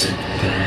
Sit back.